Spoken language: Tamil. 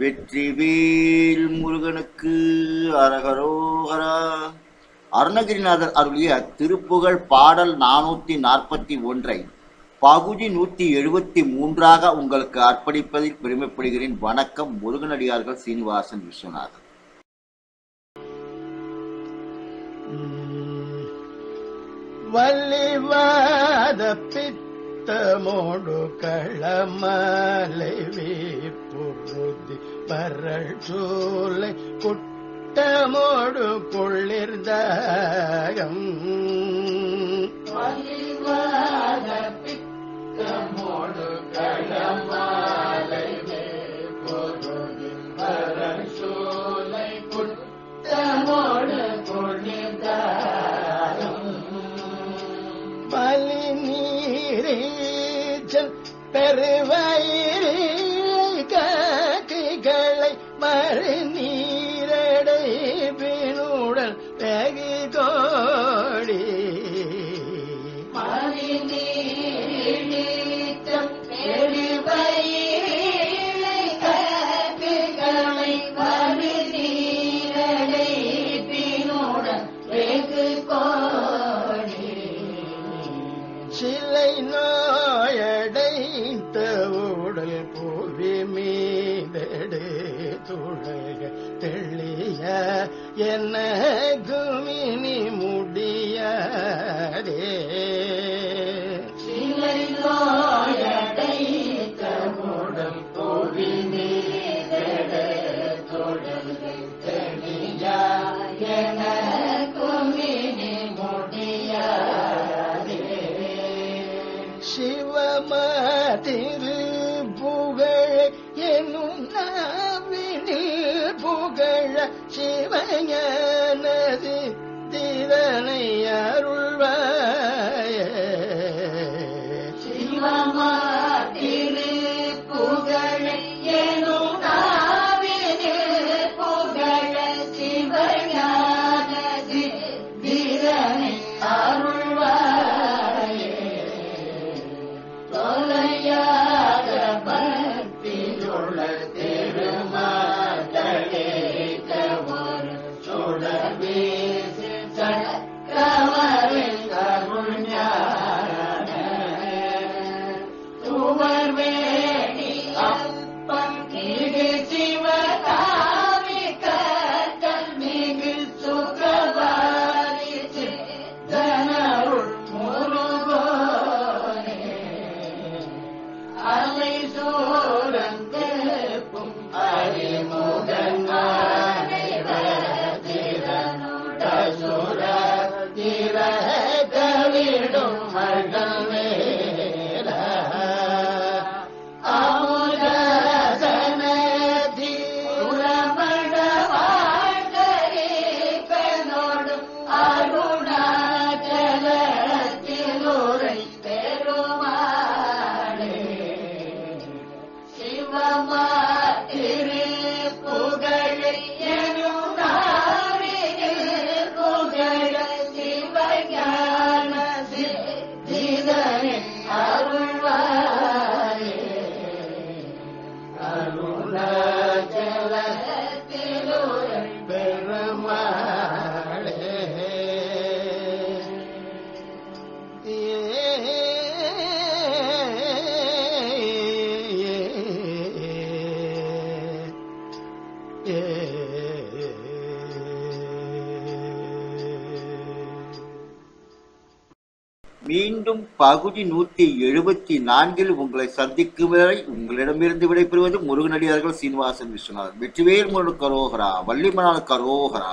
வெற்றிவேல் முருகனுக்கு அரகரோகரா. அருணகிரிநாதர் அருளிய திருப்புகழ் பாடல் நானூத்தி நாற்பத்தி ஒன்றை. பகுதி நூத்தி எழுபத்தி மூன்றாக உங்களுக்கு அர்ப்பணிப்பதில் பெருமைப்படுகிறேன். வணக்கம் முருகனடியார்கள் சீனிவாசன் விஸ்வநாதன். வள்ளிவாத பித்தமோடு களமலை பொருதி பரள் சூலை குட்டமோடு கொள்ளிர்ந்தகம் வள்ளிவாத பித்தமோடு களமலை நீரடை பினுடன் வேகி தோ தெளிய என்ன குமினி முடியாதே. சிவமதிரு புகழ் என்னும் புகழ மகா மீண்டும் பகுதி நூத்தி எழுபத்தி நான்கில் உங்களை சந்திக்கும் வரை உங்களிடமிருந்து விடைபெறுவது முருகனடியார்கள் சீனிவாசன் விஸ்வநாதன் வெற்றிவேல் முருகன் கரோகரா வள்ளிமணால் கரோகரா.